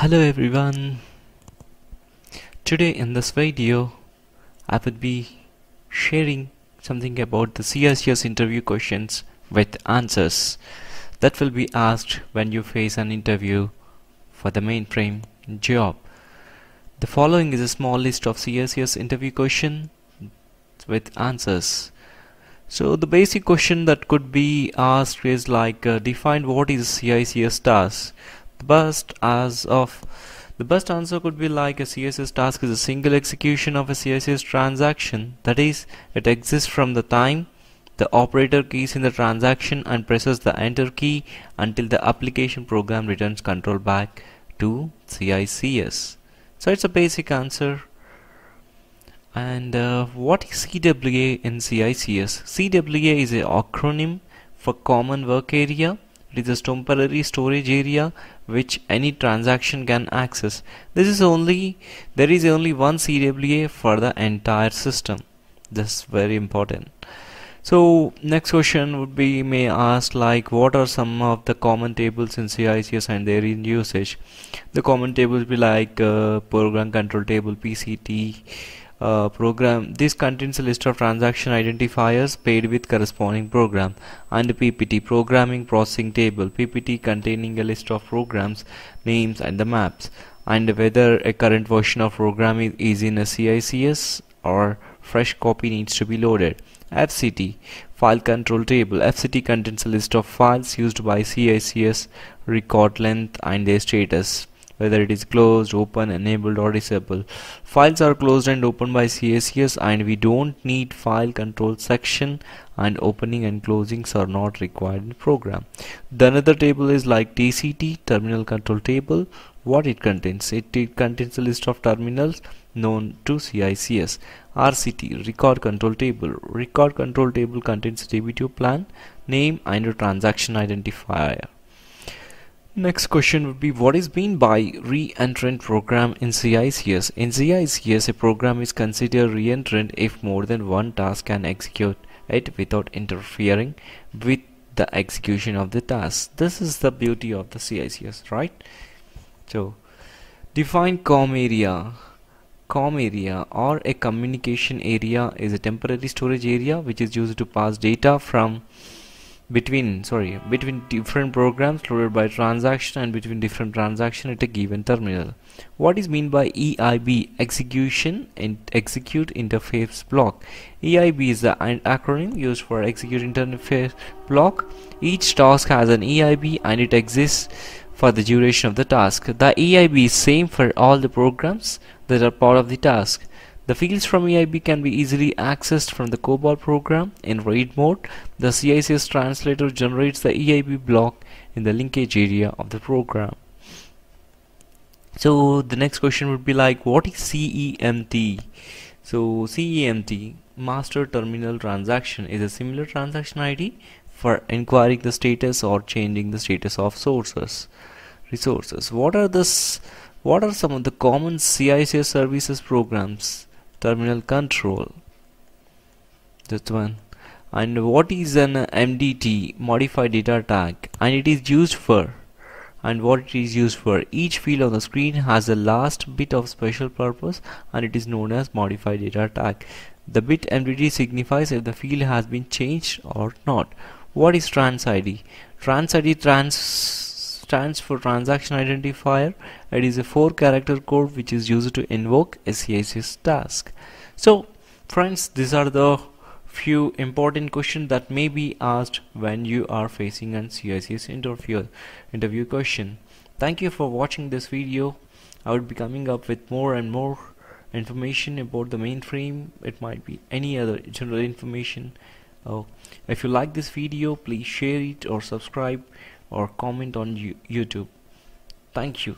Hello everyone. Today in this video I would be sharing something about the CICS interview questions with answers that will be asked when you face an interview for the mainframe job. The following is a small list of CICS interview questions with answers. So the basic question that could be asked is like uh, define what is CICS task. Best as of the best answer could be like a CICS task is a single execution of a CICS transaction. That is, it exists from the time the operator keys in the transaction and presses the enter key until the application program returns control back to CICS. So it's a basic answer and uh, what is CWA in CICS? CWA is an acronym for Common Work Area. It is a temporary storage area which any transaction can access. This is only there is only one CWA for the entire system. This is very important. So next question would be may ask like what are some of the common tables in CICS and their in usage. The common tables be like uh, program control table PCT uh, program. This contains a list of transaction identifiers paired with corresponding program and PPT programming processing table. PPT containing a list of programs names and the maps and whether a current version of program is in a CICS or fresh copy needs to be loaded. FCT file control table. FCT contains a list of files used by CICS record length and their status whether it is closed, open, enabled or disabled. Files are closed and opened by CICS and we don't need file control section and opening and closings are not required in program. The another table is like TCT, terminal control table. What it contains? It, it contains a list of terminals known to CICS. RCT, record control table. Record control table contains DB2 plan, name and transaction identifier. Next question would be what is mean by re-entrant program in CICS? In CICS, a program is considered re-entrant if more than one task can execute it without interfering with the execution of the task. This is the beauty of the CICS, right? So, define COM area. COM area or a communication area is a temporary storage area which is used to pass data from between sorry between different programs loaded by transaction and between different transaction at a given terminal. What is mean by EIB execution and execute interface block. EIB is the acronym used for execute interface block. Each task has an EIB and it exists for the duration of the task. The EIB is same for all the programs that are part of the task the fields from EIB can be easily accessed from the COBOL program in read mode. The CICS translator generates the EIB block in the linkage area of the program. So the next question would be like what is CEMT? So CEMT master terminal transaction is a similar transaction ID for inquiring the status or changing the status of sources resources. What are this what are some of the common CICS services programs terminal control. That's one. And what is an MDT modified data tag? And it is used for? And what it is used for? Each field on the screen has a last bit of special purpose and it is known as modified data tag. The bit MDT signifies if the field has been changed or not. What is trans ID trans ID trans stands for transaction identifier. It is a four character code which is used to invoke a CICS task. So friends these are the few important questions that may be asked when you are facing an CICS interview interview question. Thank you for watching this video. I will be coming up with more and more information about the mainframe. It might be any other general information. Oh, if you like this video please share it or subscribe or comment on YouTube. Thank you